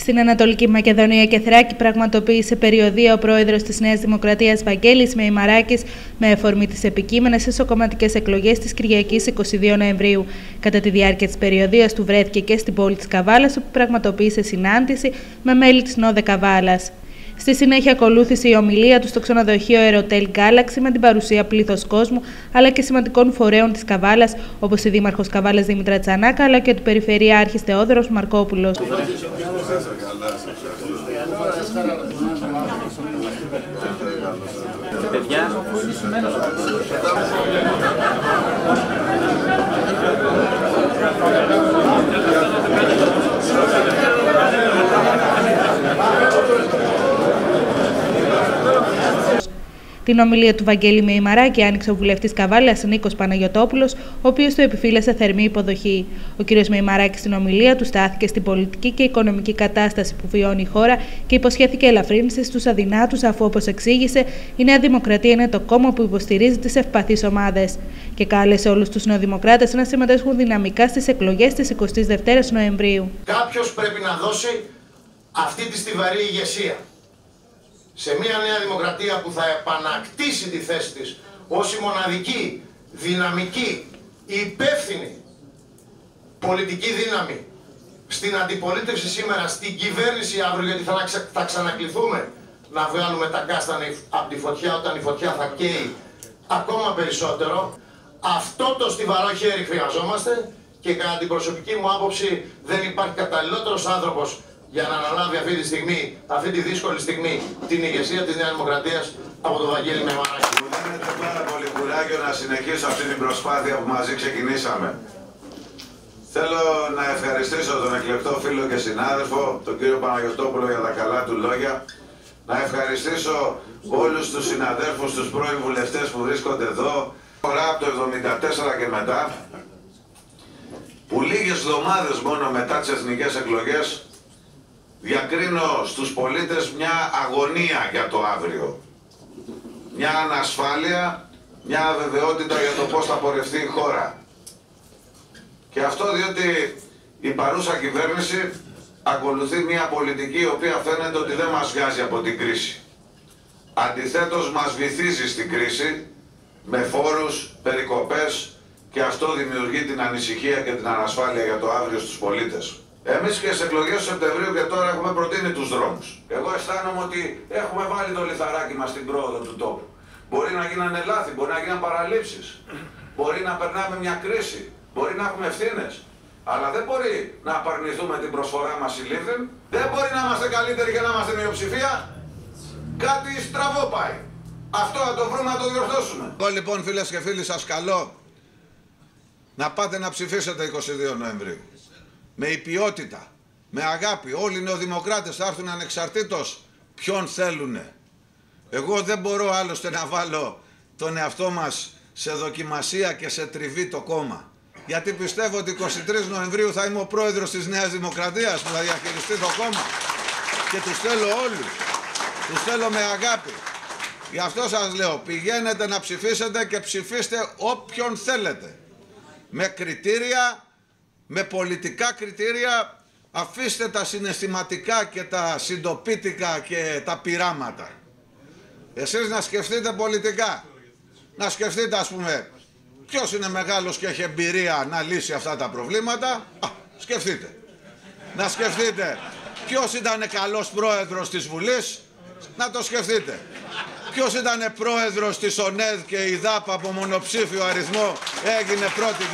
Στην Ανατολική Μακεδονία και Θράκη πραγματοποίησε περιοδία ο πρόεδρος της Νέας Δημοκρατίας Βαγγέλης Μεϊμαράκης με εφορμή τις επικείμενες εσωκομματικές εκλογές της Κυριακής 22 Νοεμβρίου. Κατά τη διάρκεια της περιοδίας του βρέθηκε και στην πόλη της Καβάλας, όπου πραγματοποίησε συνάντηση με μέλη της Νόδε Καβάλας. Στη συνέχεια ακολούθησε η ομιλία του στο ξενοδοχείο Aerotel Galaxy με την παρουσία πλήθος κόσμου αλλά και σημαντικών φορέων της Καβάλας, όπως η Δήμαρχος Καβάλας Δήμητρα Τσανάκα αλλά και του Περιφερειάρχης Θεόδωρος Μαρκόπουλος. Είστε καλά, σας ευχαριστώ. Παιδιά, Την ομιλία του Βαγγέλη Μεϊμαράκη άνοιξε ο βουλευτής Καβάλας Νίκος Παναγιοτόπουλος, ο οποίος του επιφύλασε θερμή υποδοχή. Ο κ. Μεϊμαράκη στην ομιλία του στάθηκε στην πολιτική και οικονομική κατάσταση που βιώνει η χώρα και υποσχέθηκε ελαφρύνσεις στους αδυνάτους, αφού, όπως εξήγησε, η Νέα Δημοκρατία είναι το κόμμα που υποστηρίζει τις ευπαθείς ομάδες. Και κάλεσε όλους τους νεοδημοκράτες να συμμετέχουν δυναμικά στις εκλογές της 22η Νοεμβρίου. Κάποιος πρέπει να δώσει αυτή τη στιβαρή ηγεσία σε μια νέα δημοκρατία που θα επανακτήσει τη θέση της ως η μοναδική, δυναμική, υπεύθυνη πολιτική δύναμη στην αντιπολίτευση σήμερα, στην κυβέρνηση αύριο, γιατί θα, θα ξανακληθούμε να βγάλουμε τα κάστανα από τη φωτιά όταν η φωτιά θα καίει ακόμα περισσότερο. Αυτό το στιβαρό χέρι χρειαζόμαστε και κατά την προσωπική μου άποψη δεν υπάρχει καταλληλότερος άνθρωπος για να αναλάβει αυτή τη στιγμή, αυτή τη δύσκολη στιγμή, την ηγεσία της Νέας Δημοκρατίας από τον Βαγγέλη Μεμαράκη. Μου δίνετε πάρα πολύ κουράγιο να συνεχίσω αυτή την προσπάθεια που μαζί ξεκινήσαμε. Θέλω να ευχαριστήσω τον εκλεπτό φίλο και συνάδελφο, τον κύριο Παναγιωτόπουλο για τα καλά του λόγια. Να ευχαριστήσω όλους τους συναδέλφους, τους πρώην βουλευτές που βρίσκονται εδώ. Φορά από το 1974 και μετά, που λίγες εβδομάδες μόνο μετά τις εθνικές εκλογές διακρίνω στους πολίτες μια αγωνία για το αύριο. Μια ανασφάλεια, μια αβεβαιότητα για το πώς θα πορευτεί η χώρα. Και αυτό διότι η παρούσα κυβέρνηση ακολουθεί μια πολιτική η οποία φαίνεται ότι δεν μας βγάζει από την κρίση. Αντιθέτως μας βυθίζει στην κρίση με φόρους, περικοπές και αυτό δημιουργεί την ανησυχία και την ανασφάλεια για το αύριο στους πολίτες. Εμείς και στις εκλογές του Σεπτεμβρίου και τώρα έχουμε προτείνει τους δρόμους. Εγώ αισθάνομαι ότι έχουμε βάλει το λιθαράκι μας στην πρόοδο του τόπου. Μπορεί να γίνανε λάθη, μπορεί να γίνανε παραλήψεις. Μπορεί να περνάμε μια κρίση, μπορεί να έχουμε ευθύνες. Αλλά δεν μπορεί να απαρνηθούμε την προσφορά μας η Λίβδεν. Δεν μπορεί να είμαστε καλύτεροι και να είμαστε μειοψηφία. Κάτι στραβό πάει. Αυτό να το βρούμε να το διορθώσουμε. Εγώ λοιπόν φίλες και φίλοι σας καλώ να πάτε να ψηφίσετε 22 Νοεμβρίου με υπιότητα, με αγάπη. Όλοι οι νεοδημοκράτες θα έρθουν ανεξαρτήτως ποιον θέλουν. Εγώ δεν μπορώ άλλωστε να βάλω τον εαυτό μας σε δοκιμασία και σε τριβή το κόμμα. Γιατί πιστεύω ότι 23 Νοεμβρίου θα είμαι ο πρόεδρος της Νέας Δημοκρατίας που θα διαχειριστεί το κόμμα. Και τους θέλω όλους. Τους θέλω με αγάπη. Γι' αυτό σας λέω, πηγαίνετε να ψηφίσετε και ψηφίστε όποιον θέλετε. Με κριτήρια με πολιτικά κριτήρια αφήστε τα συναισθηματικά και τα συντοπίτικα και τα πειράματα. Εσείς να σκεφτείτε πολιτικά. Να σκεφτείτε ας πούμε ποιος είναι μεγάλος και έχει εμπειρία να λύσει αυτά τα προβλήματα. Α, σκεφτείτε. Να σκεφτείτε ποιος ήταν καλός πρόεδρος της Βουλής. Να το σκεφτείτε. Ποιος ήταν πρόεδρος της ΟΝΕΔ και η ΔΑΠ από μονοψήφιο αριθμό έγινε πρώτη